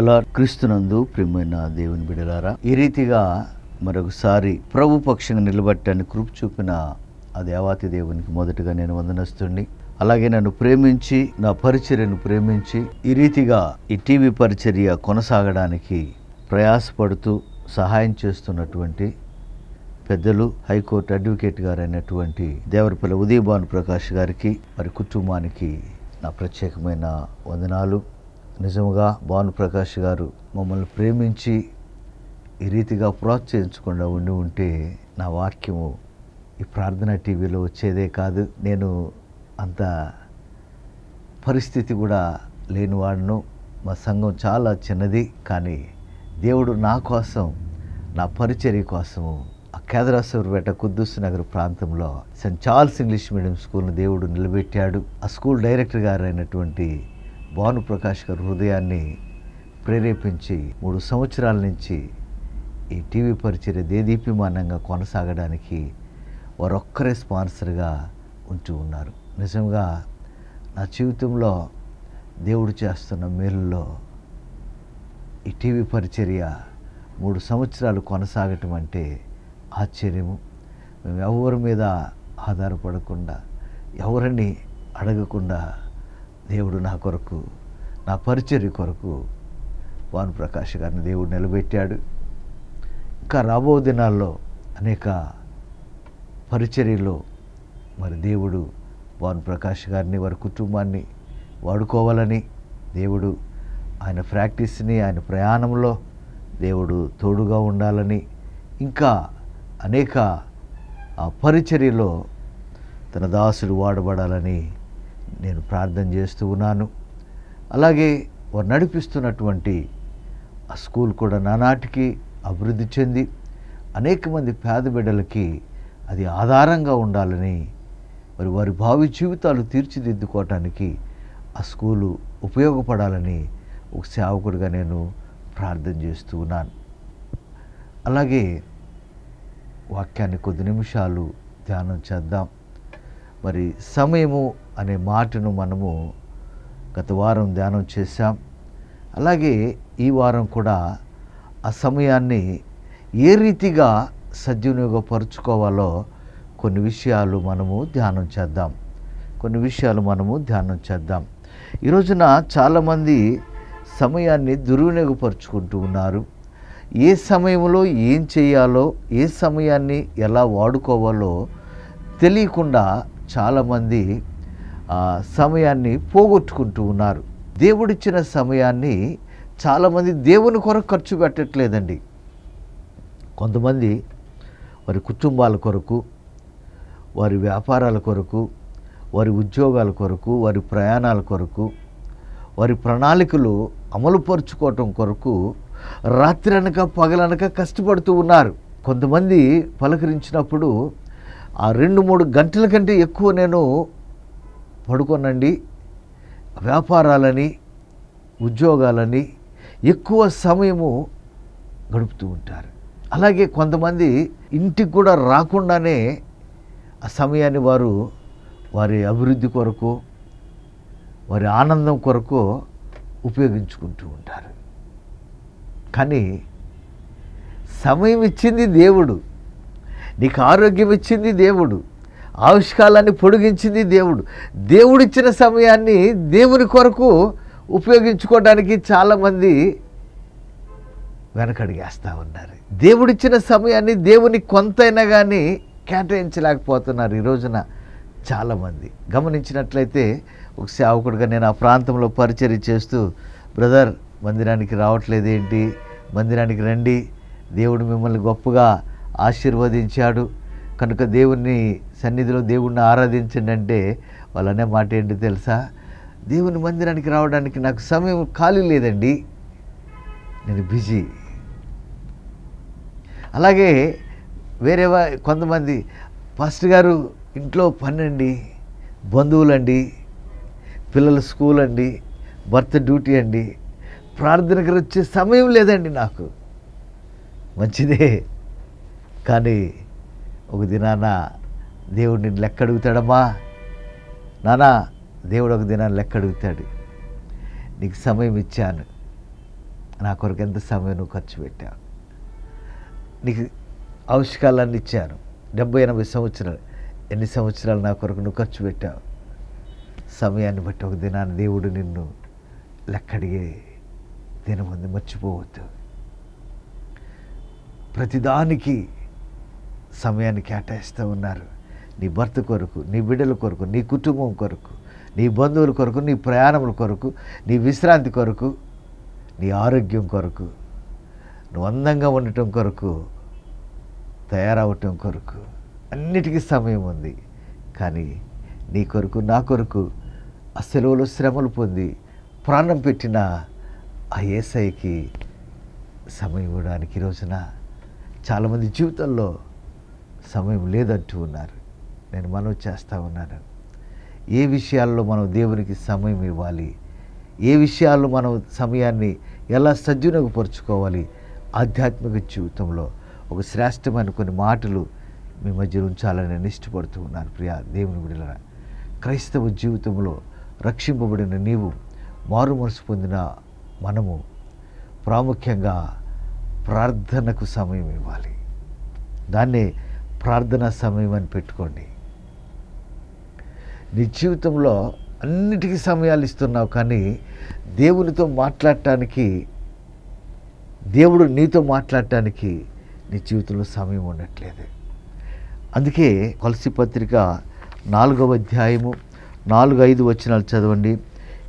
దళ క్రీస్తునందు ప్రియమైన దేవుని బిడలారా ఈ రీతిగా మరొకసారి ప్రభు పక్షంగా నిలబట్టని కృప చూపిన ఆ దేవాతి దేవునికి మొదటగా నేను వందనస్తుడిని అలాగే నన్ను ప్రేమించి నా పరిచర్యను ప్రేమించి ఈ రీతిగా ఈ టీవీ పరిచర్య కొనసాగడానికి ప్రయాసపడుతూ సహాయం చేస్తున్నటువంటి పెద్దలు హైకోర్టు అడ్వకేట్ గారైనటువంటి దేవరపల్లి ఉదయభాను ప్రకాష్ గారికి మరి కుటుంబానికి నా ప్రత్యేకమైన వందనాలు. నిజముగా భాను ప్రకాష్ గారు మమ్మల్ని ప్రేమించి ఈ రీతిగా ప్రోత్సహించకుండా ఉండి ఉంటే నా వాక్యము ఈ ప్రార్థన టీవీలో వచ్చేదే కాదు. నేను అంత పరిస్థితి కూడా లేనివాడును. మా సంఘం చాలా చిన్నది కానీ దేవుడు నా కోసం నా పరిచర్య కోసము ఆ కేదరాసూరుపేట కుద్దూస్ నగర్ ప్రాంతంలో సెంట్ చార్ల్స్ ఇంగ్లీష్ మీడియం స్కూల్ను దేవుడు నిలబెట్టాడు. ఆ స్కూల్ డైరెక్టర్ గారు అయినటువంటి భాను ప్రకాష్ గారు హృదయాన్ని ప్రేరేపించి మూడు సంవత్సరాల నుంచి ఈ టీవీ పరిచర్య దేదీప్యమానంగా కొనసాగడానికి వారొక్కరే స్పాన్సర్గా ఉంటూ ఉన్నారు. నిజంగా నా జీవితంలో దేవుడు చేస్తున్న మేలులో ఈ టీవీ పరిచర్య మూడు సంవత్సరాలు కొనసాగటం అంటే ఆశ్చర్యము. మేము ఎవరి మీద ఆధారపడకుండా ఎవరిని అడగకుండా దేవుడు నా కొరకు నా పరిచర్య కొరకు భాను ప్రకాష్ గారిని దేవుడు నిలబెట్టాడు. ఇంకా రాబో దినాల్లో అనేక పరిచర్యలో మరి దేవుడు భాను ప్రకాష్ గారిని వారి కుటుంబాన్ని వాడుకోవాలని దేవుడు ఆయన ప్రాక్టీస్ని ఆయన ప్రయాణంలో దేవుడు తోడుగా ఉండాలని ఇంకా అనేక ఆ పరిచర్యలో తన దాసుడు వాడబడాలని నేను ప్రార్థన చేస్తూ ఉన్నాను. అలాగే వారు నడిపిస్తున్నటువంటి ఆ స్కూల్ కూడా నానాటికి అభివృద్ధి చెంది అనేక మంది పేద బిడ్డలకి అది ఆధారంగా ఉండాలని మరి వారి భావి జీవితాలు తీర్చిదిద్దుకోవటానికి ఆ స్కూలు ఉపయోగపడాలని ఒక సేవకుడిగా నేను ప్రార్థన చేస్తూ ఉన్నాను. అలాగే వాక్యాన్ని కొద్ది నిమిషాలు ధ్యానం చేద్దాం. మరి సమయము అనే మాటను మనము గత వారం ధ్యానం చేశాం. అలాగే ఈ వారం కూడా ఆ సమయాన్ని ఏ రీతిగా సద్వినియోగపరుచుకోవాలో కొన్ని విషయాలు మనము ధ్యానం చేద్దాం. కొన్ని విషయాలు మనము ధ్యానం చేద్దాం. ఈ రోజున చాలామంది సమయాన్ని దుర్వినియోగపరుచుకుంటూ ఉన్నారు. ఏ సమయంలో ఏం చేయాలో ఏ సమయాన్ని ఎలా వాడుకోవాలో తెలియకుండా చాలామంది సమయాన్ని పోగొట్టుకుంటూ ఉన్నారు. దేవుడిచ్చిన సమయాన్ని చాలామంది దేవుని కొరకు ఖర్చు పెట్టట్లేదండి. కొంతమంది వారి కుటుంబాల కొరకు వారి వ్యాపారాల కొరకు వారి ఉద్యోగాల కొరకు వారి ప్రయాణాల కొరకు వారి ప్రణాళికలు అమలుపరుచుకోవటం కొరకు రాత్రి అనక పగలనక కష్టపడుతూ ఉన్నారు. కొంతమంది పలకరించినప్పుడు ఆ రెండు మూడు గంటల కంటే ఎక్కువ నేను పడుకోనండి. వ్యాపారాలని ఉద్యోగాలని ఎక్కువ సమయము గడుపుతూ ఉంటారు. అలాగే కొంతమంది ఇంటికి కూడా రాకుండానే ఆ సమయాన్ని వారు వారి అభివృద్ధి కొరకు వారి ఆనందం కొరకు ఉపయోగించుకుంటూ ఉంటారు. కానీ సమయం ఇచ్చింది దేవుడు. నీకు ఆరోగ్యం ఇచ్చింది దేవుడు. ఆవిష్కాలాన్ని పొడిగించింది దేవుడు. దేవుడిచ్చిన సమయాన్ని దేవుని కొరకు ఉపయోగించుకోవడానికి చాలామంది వెనకడిగేస్తూ ఉన్నారు. దేవుడిచ్చిన సమయాన్ని దేవుని కొంతైనా కానీ కేటాయించలేకపోతున్నారు ఈ రోజున చాలామంది. గమనించినట్లయితే ఒక సేవకుడిగా నేను ఆ ప్రాంతంలో పరిచర్య చేస్తూ బ్రదర్ మందిరానికి రావట్లేదు ఏంటి మందిరానికి రండి. దేవుడు మిమ్మల్ని గొప్పగా ఆశీర్వదించాడు. కనుక దేవుని సన్నిధిలో దేవుణ్ణి ఆరాధించండి అంటే వాళ్ళనే మాట ఏంటి తెలుసా? దేవుని మందిరానికి రావడానికి నాకు సమయం ఖాళీ లేదండి. నేను బిజీ. అలాగే వేరే కొంతమంది ఫస్ట్ గారు ఇంట్లో పని అండి బంధువులండి పిల్లల స్కూల్ అండి భర్త డ్యూటీ అండి. ప్రార్థనకు వచ్చే సమయం లేదండి నాకు. మంచిదే. కానీ ఒక దినాన దేవుడు నిన్ను లెక్క అడుగుతాడమ్మా నానా దేవుడు ఒక దినాన్ని లెక్క అడుగుతాడు నీకు సమయం ఇచ్చాను. నా కొరకు ఎంత సమయం నువ్వు ఖర్చు పెట్టావు. నీకు ఆవిష్కాలన్నీ ఇచ్చాను. డెబ్బై ఎనభై సంవత్సరాలు ఎన్ని సంవత్సరాలు నా కొరకు నువ్వు ఖర్చు పెట్టావు. సమయాన్ని బట్టి ఒక దినాన్ని దేవుడు నిన్ను లెక్కడిగే దినమంది మర్చిపోవద్దు. ప్రతిదానికి సమయాన్ని కేటాయిస్తూ ఉన్నారు. నీ భర్త కొరకు నీ బిడ్డల కొరకు నీ కుటుంబం కొరకు నీ బంధువుల కొరకు నీ ప్రయాణముల కొరకు నీ విశ్రాంతి కొరకు నీ ఆరోగ్యం కొరకు నువ్వు అందంగా ఉండటం కొరకు తయారవటం కొరకు అన్నిటికీ సమయం ఉంది. కానీ నీ కొరకు నా కొరకు ఆ సెలవులో శ్రమలు పొంది ప్రాణం పెట్టిన ఆ ఏసైకి సమయం ఇవ్వడానికి రోజున చాలామంది జీవితంలో సమయం లేదంటూ ఉన్నారు. నేను మనవి చేస్తూ ఉన్నాను. ఏ విషయాల్లో మనం దేవునికి సమయం ఇవ్వాలి? ఏ విషయాల్లో మనం సమయాన్ని ఎలా సద్వినియోగపరుచుకోవాలి? ఆధ్యాత్మిక జీవితంలో ఒక శ్రేష్టమైన కొన్ని మాటలు మీ మధ్య ఉంచాలని నేను ఇష్టపడుతూ ఉన్నాను. ప్రియా దేవుని బిడ్డల క్రైస్తవ జీవితంలో రక్షింపబడిన నీవు మారు మనసు పొందిన మనము ప్రాముఖ్యంగా ప్రార్థనకు సమయం ఇవ్వాలి. దాన్నే ప్రార్థనా సమయం అని పెట్టుకోండి. నీ జీవితంలో అన్నిటికీ సమయాలు ఇస్తున్నావు కానీ దేవునితో మాట్లాడటానికి దేవుడు నీతో మాట్లాడటానికి నీ జీవితంలో సమయం ఉండట్లేదు. అందుకే కొలసి పత్రిక నాలుగవ అధ్యాయము నాలుగు ఐదు వచనాలు చదవండి.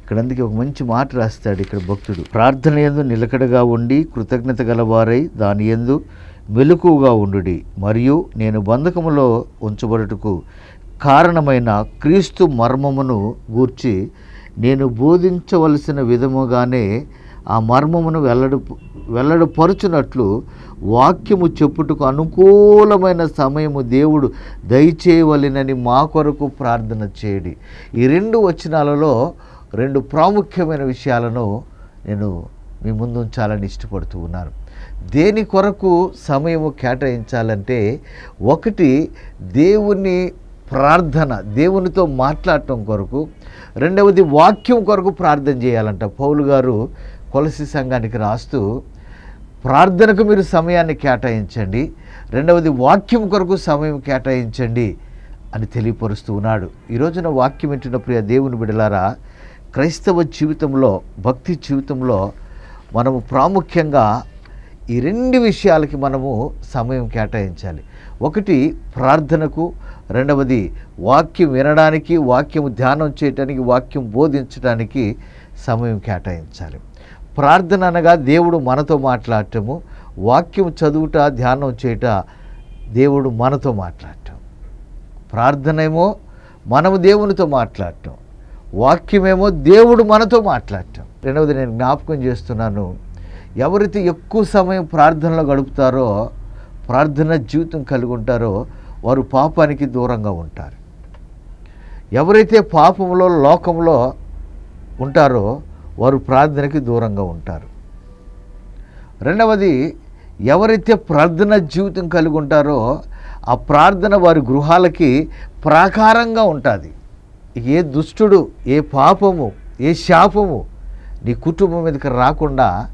ఇక్కడ అందుకే ఒక మంచి మాట రాస్తాడు ఇక్కడ భక్తుడు. ప్రార్థన ఎందు నిలకడగా ఉండి కృతజ్ఞత గలవారై దాని ఎందు మెలకుగా ఉండుడి. మరియు నేను బంధకములో ఉంచబడుటకు కారణమైన క్రీస్తు మర్మమును గూర్చి నేను బోధించవలసిన విధముగానే ఆ మర్మమును వెల్లడి వెల్లడిపరుచునట్లు వాక్యము చెప్పుటకు అనుకూలమైన సమయము దేవుడు దయచేయవలెనని మా కొరకు ప్రార్థన చేయడి. ఈ రెండు వచనాలలో రెండు ప్రాముఖ్యమైన విషయాలను నేను మీ ముందుంచాలని ఇష్టపడుతూ ఉన్నాను. దేని కొరకు సమయము కేటాయించాలంటే ఒకటి దేవుని ప్రార్థన దేవునితో మాట్లాడటం కొరకు. రెండవది వాక్యం కొరకు ప్రార్థన చేయాలంట. పౌలు గారు కొలసి సంఘానికి రాస్తూ ప్రార్థనకు మీరు సమయాన్ని కేటాయించండి. రెండవది వాక్యం కొరకు సమయం కేటాయించండి అని తెలియపరుస్తూ ఉన్నాడు. ఈ రోజున వాక్యం వింటున్న ప్రియ దేవుని బిడలారా క్రైస్తవ జీవితంలో భక్తి జీవితంలో మనము ప్రాముఖ్యంగా ఈ రెండు విషయాలకి మనము సమయం కేటాయించాలి. ఒకటి ప్రార్థనకు రెండవది వాక్యం వినడానికి వాక్యం ధ్యానం చేయటానికి వాక్యం బోధించడానికి సమయం కేటాయించాలి. ప్రార్థన అనగా దేవుడు మనతో మాట్లాడటము వాక్యం చదువుట ధ్యానం చేయట దేవుడు మనతో మాట్లాడటం. ప్రార్థన ఏమో మనము దేవునితో మాట్లాడటం వాక్యమేమో దేవుడు మనతో మాట్లాడటం. రెండవది నేను జ్ఞాపకం చేస్తున్నాను ఎవరైతే ఎక్కువ సమయం ప్రార్థనలో గడుపుతారో ప్రార్థన జీవితం కలిగి ఉంటారో వారు పాపానికి దూరంగా ఉంటారు. ఎవరైతే పాపంలో లోకంలో ఉంటారో వారు ప్రార్థనకి దూరంగా ఉంటారు. రెండవది ఎవరైతే ప్రార్థన జీవితం కలిగి ఉంటారో ఆ ప్రార్థన వారి గృహాలకి ప్రాకారంగా ఉంటుంది. ఏ దుష్టుడు ఏ పాపము ఏ శాపము నీ కుటుంబం మీదకి రాకుండా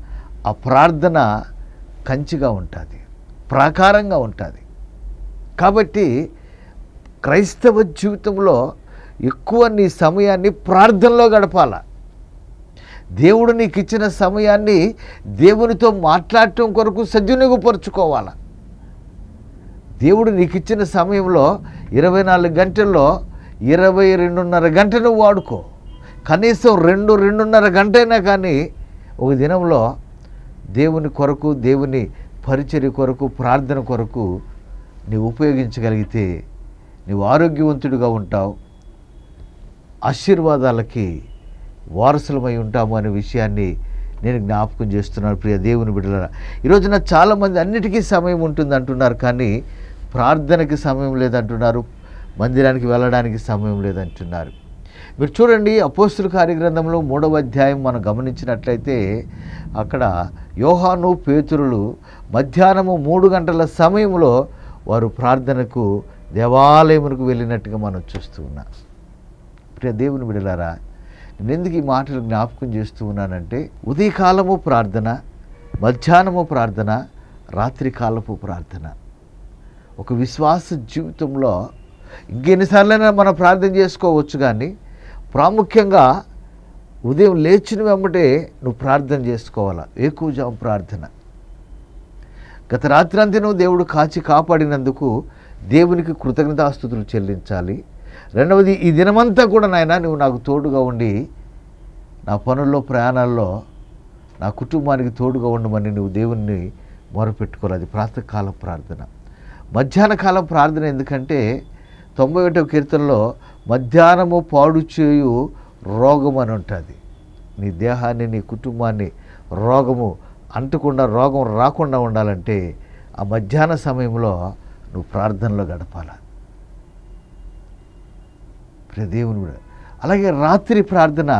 ఆ ప్రార్థన కంచిగా ఉంటుంది ప్రాకారంగా ఉంటుంది. కాబట్టి క్రైస్తవ జీవితంలో ఎక్కువ నీ సమయాన్ని ప్రార్థనలో గడపాల. దేవుడు నీకు ఇచ్చిన సమయాన్ని దేవునితో మాట్లాడటం కొరకు సద్వినియోగపరుచుకోవాలా. దేవుడు నీకు ఇచ్చిన సమయంలో ఇరవై నాలుగు గంటల్లో ఇరవై రెండున్నర గంటను వాడుకో. కనీసం రెండు రెండున్నర గంటైనా కానీ ఒక దినంలో దేవుని కొరకు దేవుని పరిచర్య కొరకు ప్రార్థన కొరకు నీవు ఉపయోగించగలిగితే నీవు ఆరోగ్యవంతుడిగా ఉంటావు ఆశీర్వాదాలకి వారసులమై ఉంటాము అనే విషయాన్ని నేను జ్ఞాపకం చేస్తున్నాను ప్రియ దేవుని బిడ్డల ఈరోజున చాలామంది అన్నిటికీ సమయం ఉంటుంది అంటున్నారు కానీ ప్రార్థనకి సమయం లేదంటున్నారు మందిరానికి వెళ్ళడానికి సమయం లేదంటున్నారు. మీరు చూడండి అపోస్తుల కార్యగ్రంథంలో మూడవ అధ్యాయం మనం గమనించినట్లయితే అక్కడ యోహాను పేతురులు మధ్యాహ్నము మూడు గంటల సమయంలో వారు ప్రార్థనకు దేవాలయమునకు వెళ్ళినట్టుగా మనం చూస్తూ ఉన్నాం. ప్రియ దేవుని విడలారా నేను ఎందుకు ఈ మాటలు జ్ఞాపకం చేస్తూ ఉన్నానంటే ఉదయకాలము ప్రార్థన మధ్యాహ్నము ప్రార్థన రాత్రికాలపు ప్రార్థన. ఒక విశ్వాస జీవితంలో ఇంకెన్నిసార్లైనా మనం ప్రార్థన చేసుకోవచ్చు కానీ ప్రాముఖ్యంగా ఉదయం లేచిన వెంబటే నువ్వు ప్రార్థన చేసుకోవాలా? ఏకూజాం ప్రార్థన. గత రాత్రి అంతా నువ్వు దేవుడు కాచి కాపాడినందుకు దేవునికి కృతజ్ఞతాస్థుతులు చెల్లించాలి. రెండవది ఈ దినమంతా కూడా నాయన నువ్వు నాకు తోడుగా ఉండి నా పనుల్లో ప్రయాణాల్లో నా కుటుంబానికి తోడుగా ఉండమని నువ్వు దేవుణ్ణి మొరపెట్టుకోవాలి. అది ప్రాతకాల ప్రార్థన. మధ్యాహ్న కాలం ప్రార్థన ఎందుకంటే తొంభై ఒకటవ కీర్తనలో మధ్యాహ్నము పాడు చేయు రోగం అని ఉంటుంది. నీ దేహాన్ని నీ కుటుంబాన్ని రోగము అంటకుండా రోగం రాకుండా ఉండాలంటే ఆ మధ్యాహ్న సమయంలో నువ్వు ప్రార్థనలో గడపాల. ప్రియ దేవుని కూడా అలాగే రాత్రి ప్రార్థన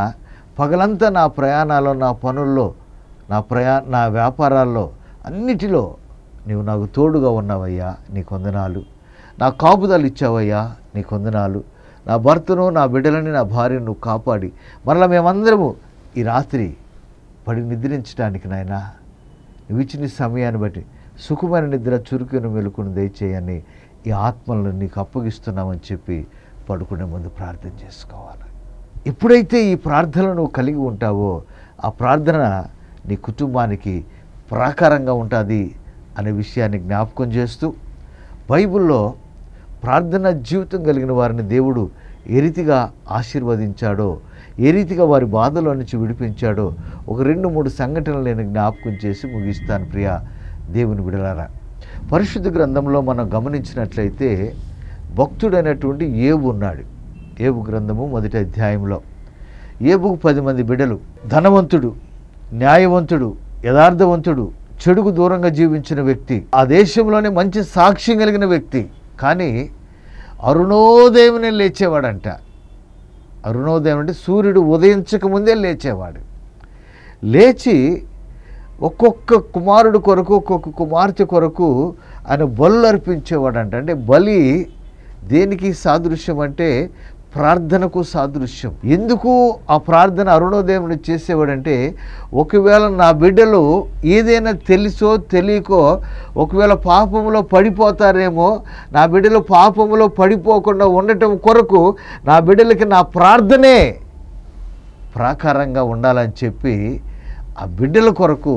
పగలంతా నా ప్రయాణాల్లో నా పనుల్లో నా ప్రయా నా వ్యాపారాల్లో అన్నిటిలో నీవు నాకు తోడుగా ఉన్నావయ్యా నీ కొందనాలు నా కాపుదలు ఇచ్చావయ్యా నీ కొందనాలు నా భర్తను నా బిడ్డలని నా భార్యను నువ్వు కాపాడి. మరలా మేమందరము ఈ రాత్రి పడి నిద్రించడానికి నాయనా నువ్వు ఇచ్చిన సమయాన్ని బట్టి సుఖమైన నిద్ర చురుకును మెలుకుని దయచేయని ఈ ఆత్మలను నీకు అప్పగిస్తున్నామని చెప్పి పడుకునే ముందు ప్రార్థన చేసుకోవాలి. ఎప్పుడైతే ఈ ప్రార్థనలు నువ్వు కలిగి ఉంటావో ఆ ప్రార్థన నీ కుటుంబానికి ప్రాకారంగా ఉంటుంది అనే విషయాన్ని జ్ఞాపకం చేస్తూ బైబిల్లో ప్రార్థన జీవితం కలిగిన వారిని దేవుడు ఏ రీతిగా ఆశీర్వదించాడో ఏ రీతిగా వారి బాధలో నుంచి విడిపించాడో ఒక రెండు మూడు సంఘటనలు నేను జ్ఞాపకం చేసి ముగిస్తాను ప్రియ దేవుని విడలారా పరిశుద్ధ గ్రంథంలో మనం గమనించినట్లయితే భక్తుడైనటువంటి ఏబు ఉన్నాడు. ఏబు గ్రంథము మొదటి అధ్యాయంలో. ఏబుకు పది మంది బిడలు ధనవంతుడు న్యాయవంతుడు యథార్థవంతుడు చెడుకు దూరంగా జీవించిన వ్యక్తి ఆ దేశంలోనే మంచి సాక్ష్యం కలిగిన వ్యక్తి. కానీ అరుణోదయమునే లేచేవాడంట. అరుణోదయం అంటే సూర్యుడు ఉదయించక ముందే లేచేవాడు. లేచి ఒక్కొక్క కుమారుడు కొరకు ఒక్కొక్క కుమార్తె కొరకు ఆయన బలు అర్పించేవాడంట. అంటే బలి దేనికి సాదృశ్యం అంటే ప్రార్థనకు సాదృశ్యం. ఎందుకు ఆ ప్రార్థన అరుణోదయం చేసేవాడంటే ఒకవేళ నా బిడ్డలు ఏదైనా తెలుసో తెలియకో ఒకవేళ పాపంలో పడిపోతారేమో నా బిడ్డలు పాపంలో పడిపోకుండా ఉండటం కొరకు నా బిడ్డలకి నా ప్రార్థనే ప్రాకారంగా ఉండాలని చెప్పి ఆ బిడ్డల కొరకు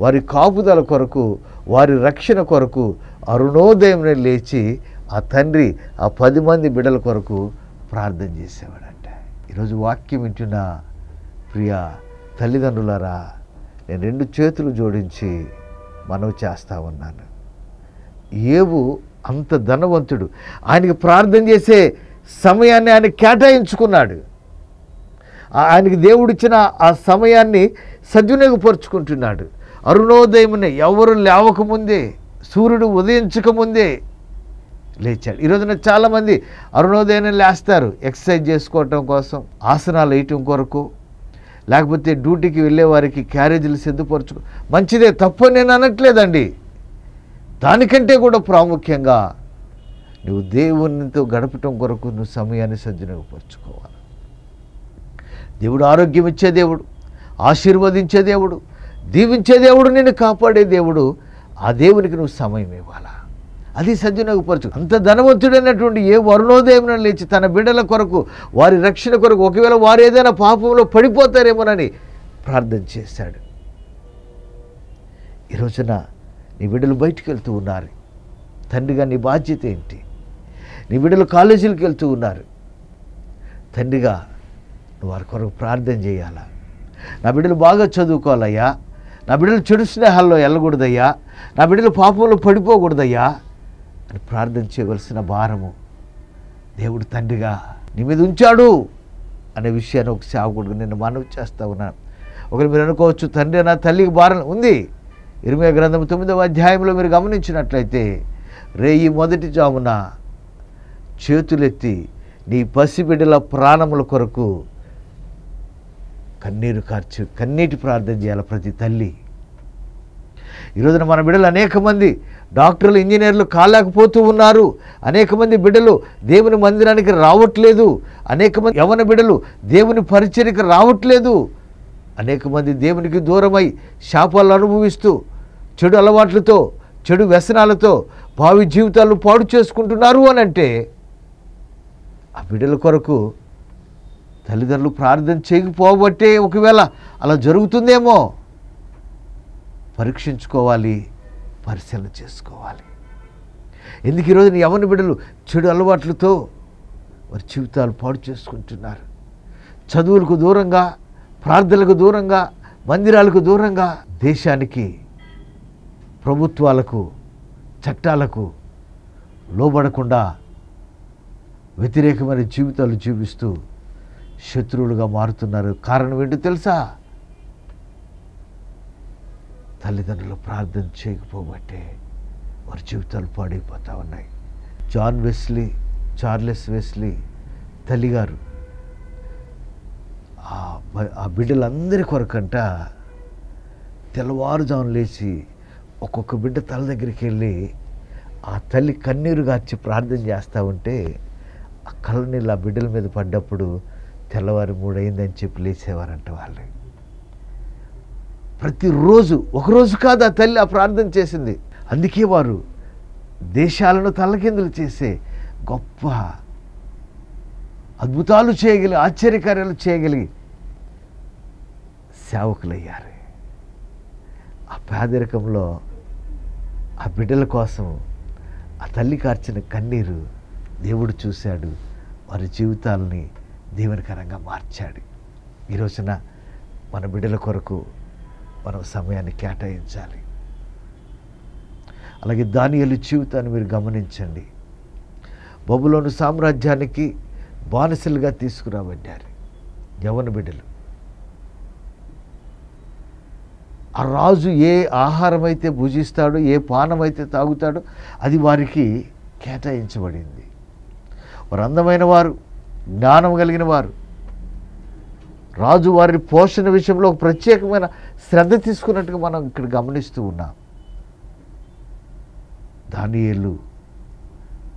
వారి కాపుదల కొరకు వారి రక్షణ కొరకు అరుణోదయం లేచి ఆ తండ్రి ఆ పది మంది బిడ్డల కొరకు ప్రార్థన చేసేవాడంట. ఈరోజు వాక్యం వింటున్న ప్రియ తల్లిదండ్రులరా నేను రెండు చేతులు జోడించి మనవి చేస్తా ఉన్నాను. ఏవు అంత ధనవంతుడు. ఆయనకి ప్రార్థన చేసే సమయాన్ని ఆయన కేటాయించుకున్నాడు. ఆయనకి దేవుడిచ్చిన ఆ సమయాన్ని సద్వినియోగపరుచుకుంటున్నాడు. అరుణోదయమునే ఎవరు లేవకముందే సూర్యుడు ఉదయించకముందే లేచాడు. ఈ రోజున చాలామంది అరుణోదయం లేస్తారు. ఎక్సర్సైజ్ చేసుకోవటం కోసం ఆసనాలు వేయటం కొరకు లేకపోతే డ్యూటీకి వెళ్ళే వారికి క్యారేజీలు సిద్ధపరచుకో మంచిదే తప్పు నేను అనట్లేదండి. దానికంటే కూడా ప్రాముఖ్యంగా నువ్వు దేవునితో గడపటం కొరకు నువ్వు సమయాన్ని సజ్జనపరచుకోవాలి దేవుడు ఆరోగ్యం ఇచ్చే దేవుడు ఆశీర్వదించే దేవుడు దీవించే దేవుడు నిన్ను కాపాడే దేవుడు ఆ దేవునికి నువ్వు సమయం ఇవ్వాలా? అది సద్వినియోగపరచు అంత ధనవంతుడైనటువంటి ఏ వరుణోదయం లేచి తన బిడ్డల కొరకు వారి రక్షణ కొరకు ఒకవేళ వారు ఏదైనా పాపంలో పడిపోతారేమోనని ప్రార్థన చేశాడు. ఈ రోజున నీ బిడ్డలు బయటికి వెళ్తూ ఉన్నారు. తండ్రిగా నీ బాధ్యత ఏంటి? నీ బిడ్డలు కాలేజీలకు వెళ్తూ ఉన్నారు. తండ్రిగా నువ్వు వారి కొరకు ప్రార్థన చేయాలా? నా బిడ్డలు బాగా చదువుకోవాలయ్యా. నా బిడ్డలు చెడు స్నేహాల్లో వెళ్ళకూడదయ్యా. నా బిడ్డలు పాపంలో పడిపోకూడదయ్యా. అని ప్రార్థన చేయవలసిన భారము దేవుడు తండ్రిగా నీ మీద ఉంచాడు అనే విషయాన్ని ఒక సేవకుడుగా నేను మనవి చేస్తా ఉన్నాను ఒకరు మీరు అనుకోవచ్చు తండ్రి నా తల్లికి భారం ఉంది. ఇరవై గ్రంథం తొమ్మిదవ అధ్యాయంలో మీరు గమనించినట్లయితే రేయి మొదటి జామున చేతులెత్తి నీ పసిబిడ్డల ప్రాణముల కొరకు కన్నీరు కార్చు కన్నీటి ప్రార్థన చేయాలి ప్రతి తల్లి. ఈరోజున మన బిడ్డలు అనేక మంది డాక్టర్లు ఇంజనీర్లు కాలేకపోతూ ఉన్నారు. అనేక మంది బిడ్డలు దేవుని మందిరానికి రావట్లేదు. అనేక మంది యవన బిడ్డలు దేవుని పరిచయకి రావట్లేదు. అనేక మంది దేవునికి దూరమై శాపాలు అనుభవిస్తూ చెడు అలవాట్లతో చెడు వ్యసనాలతో భావి జీవితాలు పాడు చేసుకుంటున్నారు అని అంటే ఆ బిడ్డల కొరకు తల్లిదండ్రులు ప్రార్థన చేయకపోబట్టే ఒకవేళ అలా జరుగుతుందేమో. పరీక్షించుకోవాలి. పరిశీలన చేసుకోవాలి. ఎందుకు ఈరోజు యవన బిడ్డలు చెడు అలవాట్లతో వారి జీవితాలు పాడు చేసుకుంటున్నారు. చదువులకు దూరంగా ప్రార్థనలకు దూరంగా మందిరాలకు దూరంగా దేశానికి ప్రభుత్వాలకు చట్టాలకు లోబడకుండా వ్యతిరేకమైన జీవితాలు జీవిస్తూ శత్రువులుగా మారుతున్నారు. కారణం ఏంటో తెలుసా? తల్లిదండ్రులు ప్రార్థన చేయకపోబట్టే వారి జీవితాలు పాడైపోతూ ఉన్నాయి. జాన్ వెస్లీ చార్లెస్ వెస్లీ తల్లిగారు ఆ ఆ బిడ్డలందరి కొరకంట తెల్లవారుజాము లేచి ఒక్కొక్క బిడ్డ తల దగ్గరికి వెళ్ళి ఆ తల్లి కన్నీరు గార్చి ప్రార్థన చేస్తూ ఉంటే ఆ కళ్ళ నీళ్ళు ఆ బిడ్డల మీద పడ్డప్పుడు తెల్లవారి మూడైందని చెప్పి లేచేవారంట వాళ్ళు. ప్రతిరోజు ఒకరోజు కాదు ఆ తల్లి ఆ ప్రార్థన చేసింది. అందుకే వారు దేశాలను తలకిందులు చేసే గొప్ప అద్భుతాలు చేయగలిగి ఆశ్చర్యకార్యాలు చేయగలిగి సేవకులయ్యారు. ఆ పేదరికంలో ఆ బిడ్డల కోసం ఆ తల్లి కార్చిన కన్నీరు దేవుడు చూశాడు. వారి జీవితాలని దీవెనకరంగా మార్చాడు. ఈ రోజున మన బిడ్డల కొరకు మనం సమయాన్ని కేటాయించాలి. అలాగే దానియలు జీవితాన్ని మీరు గమనించండి. బబులోను సామ్రాజ్యానికి బానిసలుగా తీసుకురాబడ్డారు. యవన బిడ్డలు. ఆ రాజు ఏ ఆహారం అయితే భుజిస్తాడో ఏ పానం అయితే తాగుతాడో అది వారికి కేటాయించబడింది. వారు అందమైన వారు జ్ఞానం కలిగిన వారు. రాజు వారి పోషణ విషయంలో ఒక ప్రత్యేకమైన శ్రద్ధ తీసుకున్నట్టుగా మనం ఇక్కడ గమనిస్తూ ఉన్నాం. దానియేలు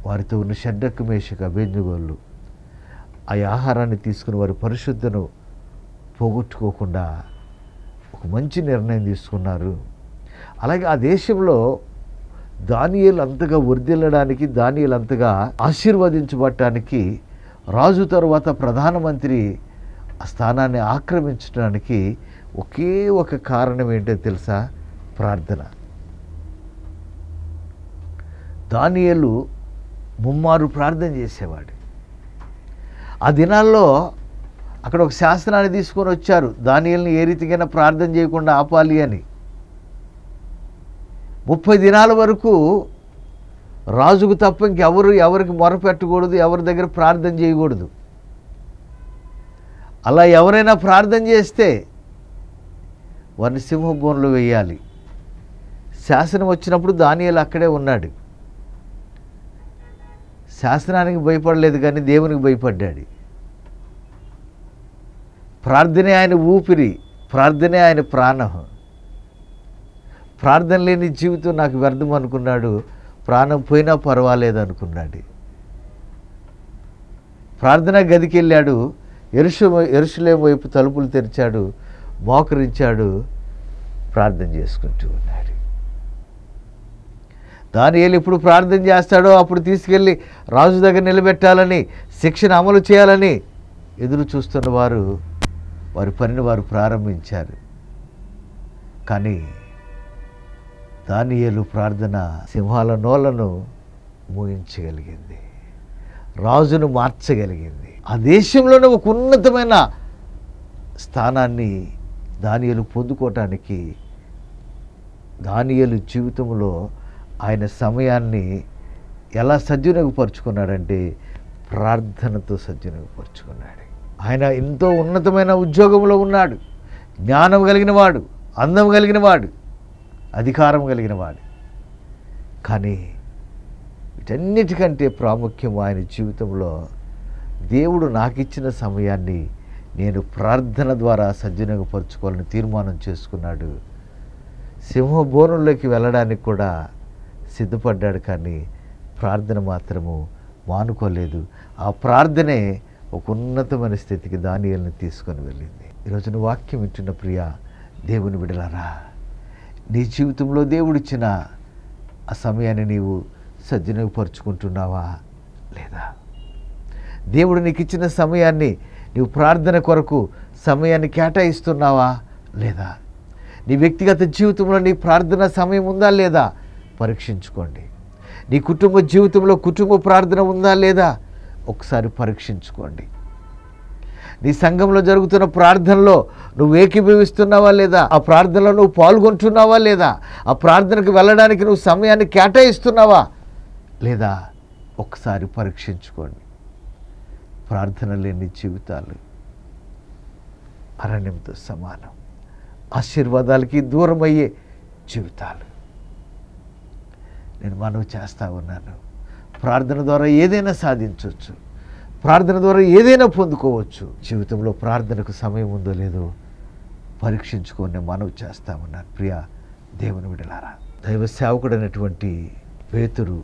వారితో ఉన్న షడ్డకు మేషక అభేజ్ఞగోళ్ళు ఆ ఆహారాన్ని తీసుకుని వారి పరిశుద్ధను పోగొట్టుకోకుండా ఒక మంచి నిర్ణయం తీసుకున్నారు. అలాగే ఆ దేశంలో దానియేలు అంతగా వృద్ధిల్లడానికి ధాన్యాలు అంతగా ఆశీర్వదించబడటానికి రాజు తరువాత ప్రధానమంత్రి ఆ స్థానాన్ని ఆక్రమించడానికి ఒకే ఒక కారణం ఏంటో తెలుసా? ప్రార్థన. దానియలు ముమ్మారు ప్రార్థన చేసేవాడు. ఆ దినాల్లో అక్కడ ఒక శాస్త్రాన్ని తీసుకొని వచ్చారు. దానియల్ని ఏ రీతికైనా ప్రార్థన చేయకుండా ఆపాలి అని. ముప్పై దినాల వరకు రాజుకు తప్ప ఇంకెవరు ఎవరికి మొరపెట్టకూడదు ఎవరి దగ్గర ప్రార్థన చేయకూడదు. అలా ఎవరైనా ప్రార్థన చేస్తే వారిని సింహభూములు వేయాలి. శాసనం వచ్చినప్పుడు దానియాలు అక్కడే ఉన్నాడు. శాసనానికి భయపడలేదు కానీ దేవునికి భయపడ్డాడు. ప్రార్థనే ఆయన ఊపిరి ప్రార్థనే ఆయన ప్రాణం. ప్రార్థన లేని జీవితం నాకు వ్యర్థం అనుకున్నాడు ప్రాణం పోయినా పర్వాలేదు అనుకున్నాడు. ప్రార్థన గదికి వెళ్ళాడు ఎరుషు ఎరుషులేం వైపు తలుపులు తెరిచాడు మోకరించాడు ప్రార్థన చేసుకుంటూ ఉన్నాడు. దానియేలు ఎప్పుడు ప్రార్థన చేస్తాడో అప్పుడు తీసుకెళ్ళి రాజు దగ్గర నిలబెట్టాలని శిక్షణ అమలు చేయాలని ఎదురు చూస్తున్న వారు వారి పనిని వారు ప్రారంభించారు. కానీ దానియేలు ప్రార్థన సింహాల నోలను మూయించగలిగింది. రాజును మార్చగలిగింది. ఆ దేశంలోనే ఒక ఉన్నతమైన స్థానాన్ని దానియలు పొందుకోవటానికి దానియలు జీవితంలో ఆయన సమయాన్ని ఎలా సద్వినియోగపరుచుకున్నాడంటే ప్రార్థనతో సద్వినియోగపరుచుకున్నాడు. ఆయన ఎంతో ఉన్నతమైన ఉద్యోగంలో ఉన్నాడు. జ్ఞానం కలిగిన వాడు అందం కలిగిన వాడు అధికారం కలిగిన వాడు. కానీ వీటన్నిటికంటే ప్రాముఖ్యం ఆయన జీవితంలో దేవుడు నాకిచ్చిన సమయాన్ని నేను ప్రార్థన ద్వారా సజ్జనగపరుచుకోవాలని తీర్మానం చేసుకున్నాడు. సింహబోనంలోకి వెళ్ళడానికి కూడా సిద్ధపడ్డాడు కానీ ప్రార్థన మాత్రము మానుకోలేదు. ఆ ప్రార్థనే ఒక ఉన్నతమైన స్థితికి దానియల్ని తీసుకొని వెళ్ళింది. ఈరోజున వాక్యం వింటున్న ప్రియ దేవుని విడలరా నీ జీవితంలో దేవుడిచ్చిన ఆ సమయాన్ని నీవు సజ్జనపరుచుకుంటున్నావా లేదా? దేవుడు నీకు ఇచ్చిన సమయాన్ని నీవు ప్రార్థన కొరకు సమయాన్ని కేటాయిస్తున్నావా? లేదా? నీ వ్యక్తిగత జీవితంలో నీ ప్రార్థన సమయం ఉందా లేదా? పరీక్షించుకోండి. నీ కుటుంబ జీవితంలో కుటుంబ ప్రార్థన ఉందా లేదా? ఒకసారి పరీక్షించుకోండి. నీ సంఘంలో జరుగుతున్న ప్రార్థనలో నువ్వు ఏకీభవిస్తున్నావా లేదా? ఆ ప్రార్థనలో నువ్వు పాల్గొంటున్నావా లేదా? ఆ ప్రార్థనకు వెళ్ళడానికి నువ్వు సమయాన్ని కేటాయిస్తున్నావా లేదా? ఒకసారి పరీక్షించుకోండి. ప్రార్థన లేని జీవితాలు అరణ్యంతో సమానం. ఆశీర్వాదాలకి దూరమయ్యే జీవితాలు. నేను మనవి చేస్తా ఉన్నాను. ప్రార్థన ద్వారా ఏదైనా సాధించవచ్చు. ప్రార్థన ద్వారా ఏదైనా పొందుకోవచ్చు. జీవితంలో ప్రార్థనకు సమయం ఉందో లేదో పరీక్షించుకొని మనవి చేస్తా ఉన్నాను. ప్రియ దేవుని విడలారా దైవ సేవకుడైనటువంటి పేతురు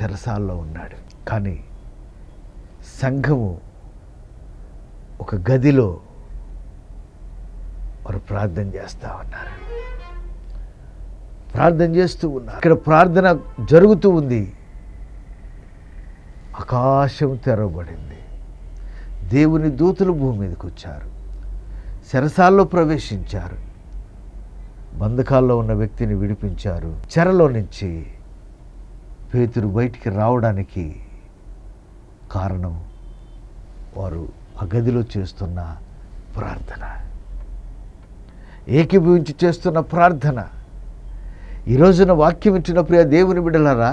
శరసాల్లో ఉన్నాడు. కానీ సంఘము ఒక గదిలో వారు ప్రార్థన చేస్తూ ఉన్నారు. ప్రార్థన చేస్తూ ఉన్నారు. ఇక్కడ ప్రార్థన జరుగుతూ ఉంది. ఆకాశం తెరవబడింది. దేవుని దూతలు భూమి మీదకి వచ్చారు. శరసాల్లో ప్రవేశించారు. బంధకాల్లో ఉన్న వ్యక్తిని విడిపించారు. చెరలో నుంచి పేతురు బయటికి రావడానికి కారణం వారు ఆ గదిలో చేస్తున్న ప్రార్థన. ఏకీభవించి చేస్తున్న ప్రార్థన. ఈ రోజున వాక్యం ఇచ్చిన ప్రియ దేవుని బిడ్డలారా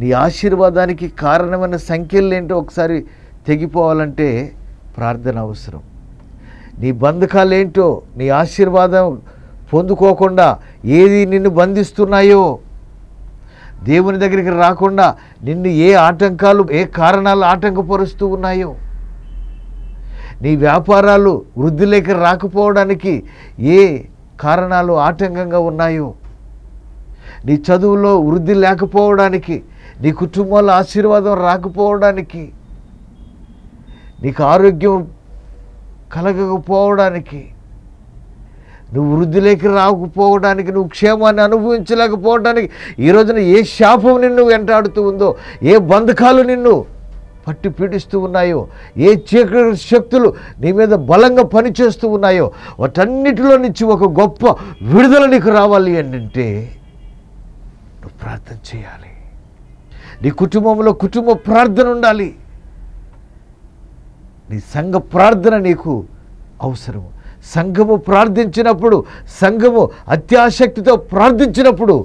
నీ ఆశీర్వాదానికి కారణమైన సంఖ్యలు ఏంటో ఒకసారి తెగిపోవాలంటే ప్రార్థన అవసరం. నీ బంధకాలు ఏంటో నీ ఆశీర్వాదం పొందుకోకుండా ఏది నిన్ను బంధిస్తున్నాయో దేవుని దగ్గరికి రాకుండా నిన్ను ఏ ఆటంకాలు ఏ కారణాలు ఆటంకపరుస్తూ ఉన్నాయో? నీ వ్యాపారాలు వృద్ధిలోకి రాకపోవడానికి ఏ కారణాలు ఆటంకంగా ఉన్నాయో? నీ చదువులో వృద్ధి లేకపోవడానికి నీ కుటుంబంలో ఆశీర్వాదం రాకపోవడానికి నీకు ఆరోగ్యం కలగకపోవడానికి నువ్వు వృద్ధిలోకి రాకపోవడానికి నువ్వు క్షేమాన్ని అనుభవించలేకపోవడానికి ఈ రోజున ఏ శాపం నిన్ను వెంటాడుతూ ఉందో ఏ బంధకాలు నిన్ను పట్టి పీడిస్తూ ఉన్నాయో ఏ చీకటి శక్తులు నీ మీద బలంగా పనిచేస్తూ ఉన్నాయో వాటన్నిటిలో నుంచి ఒక గొప్ప విడుదల నీకు రావాలి అంటే నువ్వు ప్రార్థన చేయాలి. నీ కుటుంబంలో కుటుంబ ప్రార్థన ఉండాలి. నీ సంఘ ప్రార్థన నీకు అవసరము. సంఘము ప్రార్థించినప్పుడు సంఘము అత్యాసక్తితో ప్రార్థించినప్పుడు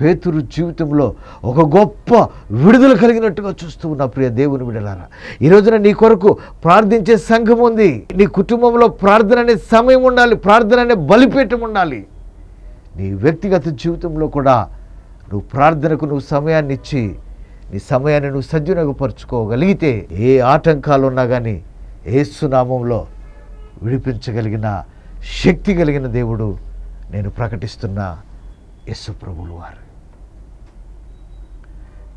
పేతురు జీవితంలో ఒక గొప్ప విడుదల కలిగినట్టుగా చూస్తూ ఉన్నా ప్రియ దేవుని విడలారా ఈ రోజున నీ కొరకు ప్రార్థించే సంఘం ఉంది. నీ కుటుంబంలో ప్రార్థన అనే సమయం ఉండాలి ప్రార్థన అనే బలిపీఠం ఉండాలి. నీ వ్యక్తిగత జీవితంలో కూడా నువ్వు ప్రార్థనకు నువ్వు సమయాన్ని ఇచ్చి నీ సమయాన్ని నువ్వు సద్వినియోగపరచుకోగలిగితే ఏ ఆటంకాలు ఉన్నా కానీ ఏసునామంలో విడిపించగలిగిన శక్తి కలిగిన దేవుడు నేను ప్రకటిస్తున్న యస్సు ప్రభులు వారు.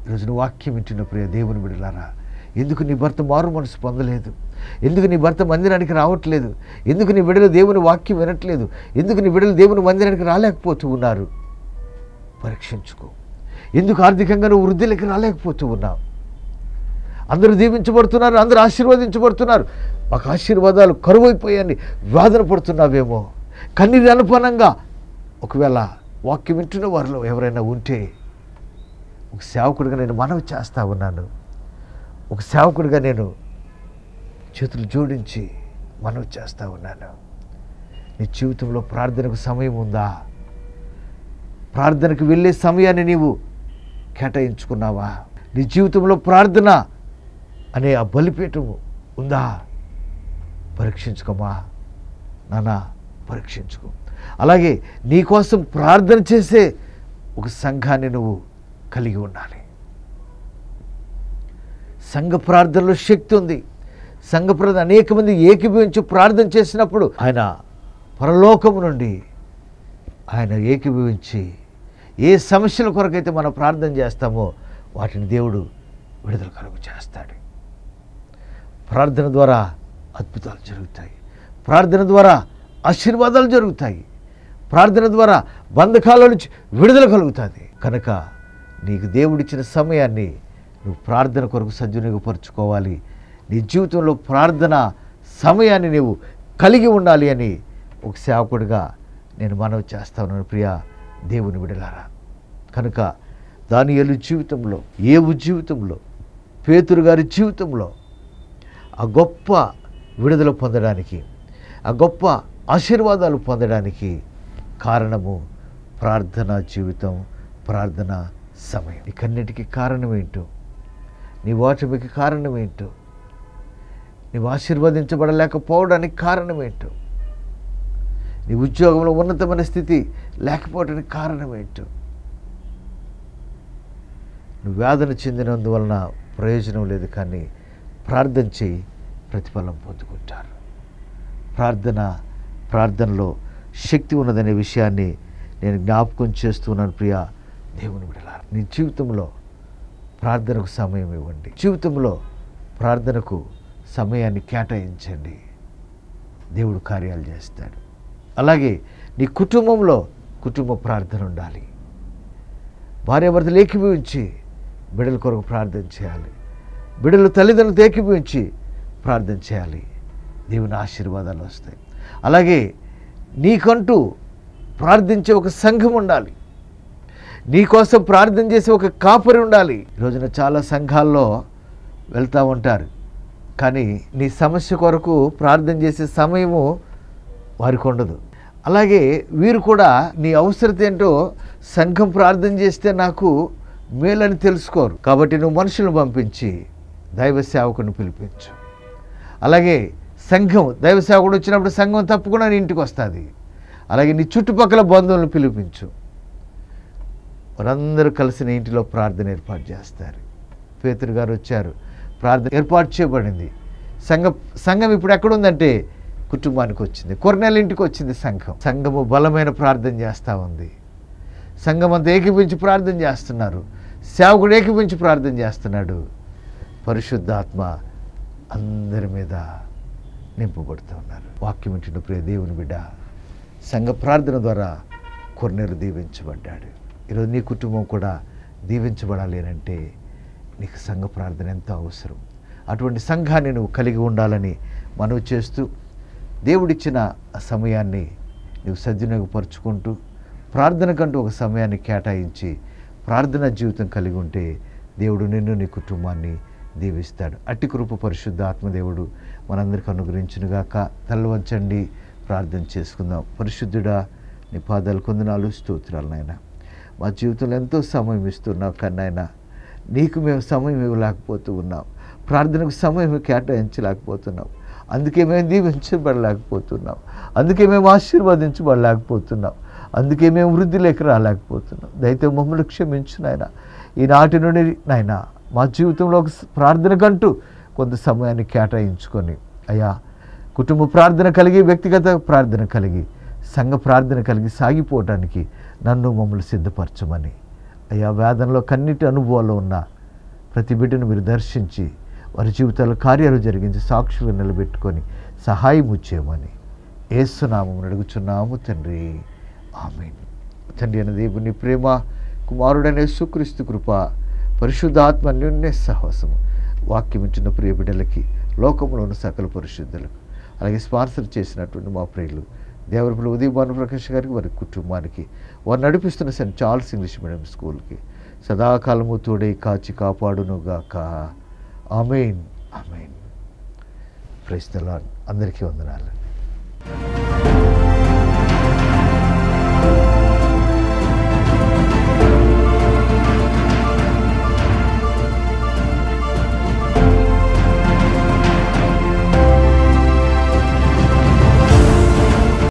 ఈరోజు నువ్వు వాక్యం ఇచ్చిన ప్రియ దేవుని బిడలారా ఎందుకు నీ భర్త మారు మనసు పొందలేదు? ఎందుకు నీ భర్త మందిరానికి రావట్లేదు? ఎందుకు నీ బిడ్డలు దేవుని వాక్యం వినట్లేదు? ఎందుకు నీ బిడ్డలు దేవుని మందిరానికి రాలేకపోతూ ఉన్నారు? పరీక్షించుకో. ఎందుకు ఆర్థికంగా నువ్వు వృద్ధిలోకి రాలేకపోతూ ఉన్నావు? అందరూ దీవించబడుతున్నారు అందరూ ఆశీర్వదించబడుతున్నారు. మాకు ఆశీర్వాదాలు కరువైపోయాయని వేదన పడుతున్నావేమో. కన్నీరు అనుపనంగా. ఒకవేళ వాక్యం వింటున్న వారిలో ఎవరైనా ఉంటే ఒక సేవకుడిగా నేను మనవి చేస్తా ఉన్నాను. ఒక సేవకుడిగా నేను చేతులు జోడించి మనవి చేస్తూ ఉన్నాను. నీ జీవితంలో ప్రార్థనకు సమయం ఉందా? ప్రార్థనకు వెళ్ళే సమయాన్ని నీవు కేటాయించుకున్నావా? నీ జీవితంలో ప్రార్థన అనే ఆ బలిపీఠం ఉందా? పరీక్షించుకోమా? నాన్న పరీక్షించుకో. అలాగే నీకోసం ప్రార్థన చేసే ఒక సంఘాన్ని నువ్వు కలిగి ఉండాలి. సంఘ ప్రార్థనలో శక్తి ఉంది. సంఘ ప్రార్థన అనేక మంది ఏకీభవించి ప్రార్థన చేసినప్పుడు ఆయన పరలోకము నుండి ఆయన ఏకీభవించి ఏ సమస్యల కొరకైతే మనం ప్రార్థన చేస్తామో వాటిని దేవుడు విడుదల కలుగు చేస్తాడు. ప్రార్థన ద్వారా అద్భుతాలు జరుగుతాయి. ప్రార్థన ద్వారా ఆశీర్వాదాలు జరుగుతాయి. ప్రార్థన ద్వారా బంధకాల నుంచి విడుదల కలుగుతుంది. కనుక నీకు దేవుడిచ్చిన సమయాన్ని నువ్వు ప్రార్థన కొరకు సద్వినియోగపరుచుకోవాలి. నీ జీవితంలో ప్రార్థన సమయాన్ని నీవు కలిగి ఉండాలి అని ఒక సేవకుడిగా నేను మనవి చేస్తా ఉన్నాను. ప్రియ దేవుని విడలారా కనుక దానియలు జీవితంలో ఏవు జీవితంలో పేతురు గారి జీవితంలో ఆ గొప్ప విడుదల పొందడానికి ఆ గొప్ప ఆశీర్వాదాలు పొందడానికి కారణము ప్రార్థన జీవితం ప్రార్థన సమయం. ఇకన్నిటికీ కారణం ఏంటో నీ ఓటమికి కారణం ఏంటో నీవు ఆశీర్వదించబడలేకపోవడానికి కారణం ఏంటో నీ ఉద్యోగంలో ఉన్నతమైన స్థితి లేకపోవడానికి కారణం ఏంటో నువ్వు వేదన చెందినందువలన ప్రయోజనం లేదు కానీ ప్రార్థన చేయి ప్రతిఫలం పొందుకుంటారు. ప్రార్థన ప్రార్థనలో శక్తి ఉన్నదనే విషయాన్ని నేను జ్ఞాపకం చేస్తున్నాను ప్రియ దేవుని విడలా నీ జీవితంలో ప్రార్థనకు సమయం ఇవ్వండి. జీవితంలో ప్రార్థనకు సమయాన్ని కేటాయించండి. దేవుడు కార్యాలు చేస్తాడు. అలాగే నీ కుటుంబంలో కుటుంబ ప్రార్థన ఉండాలి. భార్యాభర్తలు ఏకీభవించి బిడ్డల కొరకు ప్రార్థన చేయాలి. బిడ్డలు తల్లిదండ్రులు ఏకీపించి ప్రార్థన చేయాలి. దేవుని ఆశీర్వాదాలు వస్తాయి. అలాగే నీకంటూ ప్రార్థించే ఒక సంఘం ఉండాలి. నీకోసం ప్రార్థన చేసే ఒక కాపరి ఉండాలి. ఈ రోజున చాలా సంఘాల్లో వెళ్తూ ఉంటారు. కానీ నీ సమస్య కొరకు ప్రార్థన చేసే సమయము వారికి ఉండదు. అలాగే వీరు కూడా నీ అవసరత ఏంటో సంఘం ప్రార్థన చేస్తే నాకు మేలని తెలుసుకోరు. కాబట్టి నువ్వు మనుషులను పంపించి దైవ సేవకుని పిలిపించు. అలాగే సంఘం దైవ సేవకుడు వచ్చినప్పుడు సంఘం తప్పకుండా నీ ఇంటికి వస్తుంది. అలాగే నీ చుట్టుపక్కల బంధువులను పిలిపించు. వారందరూ కలిసి నీ ఇంటిలో ప్రార్థన ఏర్పాటు చేస్తారు. పేతురు గారు వచ్చారు. ప్రార్థన ఏర్పాటు చేయబడింది. సంఘ సంఘం ఇప్పుడు ఎక్కడుందంటే కుటుంబానికి వచ్చింది. కొరనెల ఇంటికి వచ్చింది సంఘం. సంఘము బలమైన ప్రార్థన చేస్తూ ఉంది. సంఘం అంతా ఏకీపించి ప్రార్థన చేస్తున్నారు. సేవకుడు ఏకీపించి ప్రార్థన చేస్తున్నాడు. పరిశుద్ధాత్మ అందరి మీద నింపబడుతూ ఉన్నారు. వాక్యం ఇచ్చిన ప్రియ దేవుని బిడ్డ సంఘ ప్రార్థన ద్వారా కొన్నేరు దీవించబడ్డాడు. ఈరోజు నీ కుటుంబం కూడా దీవించబడాలి అంటే నీకు సంఘ ప్రార్థన ఎంతో అవసరం. అటువంటి సంఘాన్ని నువ్వు కలిగి ఉండాలని మనవి చేస్తూ దేవుడిచ్చిన సమయాన్ని నువ్వు సద్వినియోగపరుచుకుంటూ ప్రార్థనకంటూ ఒక సమయాన్ని కేటాయించి ప్రార్థన జీవితం కలిగి ఉంటే దేవుడు నిన్ను నీ కుటుంబాన్ని దీవిస్తాడు. అట్టి కృప పరిశుద్ధ ఆత్మదేవుడు మనందరికి అనుగ్రహించునుగాక. తల్లవంచండి ప్రార్థన చేసుకుందాం. పరిశుద్ధుడా నీ పాదాలు కొందనాలు స్తోత్రాలు నాయన. మా జీవితంలో ఎంతో సమయం ఇస్తున్నావు కన్నాయన. నీకు మేము సమయం ఇవ్వలేకపోతూ ఉన్నాం. ప్రార్థనకు సమయం కేటాయించలేకపోతున్నాం. అందుకే మేము దీవించబడలేకపోతున్నాం. అందుకే మేము ఆశీర్వదించబడలేకపోతున్నాం. అందుకే మేము వృద్ధిలోకి రాలేకపోతున్నాం. దయతో మమ్మల్ని క్షమించు నాయన. ఈనాటి నుండి నాయనా మా జీవితంలో ఒక ప్రార్థనకంటూ కొంత సమయాన్ని కేటాయించుకొని అయ్యా కుటుంబ ప్రార్థన కలిగి వ్యక్తిగత ప్రార్థన కలిగి సంఘ ప్రార్థన కలిగి సాగిపోవటానికి నన్ను మమ్మల్ని సిద్ధపరచమని. అయ్యా వేదనలో కన్నిటి అనుభవాలు ఉన్న ప్రతి బిడ్డను మీరు దర్శించి వారి జీవితాల్లో కార్యాలు జరిగించి సాక్షులు నిలబెట్టుకొని సహాయం చేయమని ఏసునామం అడుగుచున్నాము తండ్రి. ఆమె తండ్రి అనే దేవుని ప్రేమ కుమారుడనే సుక్రీస్తు కృప పరిశుద్ధాత్మ నిన్నే సహవాసము. వాక్యం ఇచ్చిన ప్రియ బిడ్డలకి లోకంలో ఉన్న సకల పరిశుద్ధులకు అలాగే స్పాన్సర్ చేసినటువంటి మా ప్రియులు దేవరపుల ఉదయ భానుప్రకాష్ గారికి వారి కుటుంబానికి వారు నడిపిస్తున్న సెంట్ చార్ల్స్ ఇంగ్లీష్ మీడియం స్కూల్కి సదాకాలము తోడే కాచి కాపాడునుగాక. అమెయిన్ అమెయిన్ ప్రైస్తలాన్ అందరికీ వందనాలు.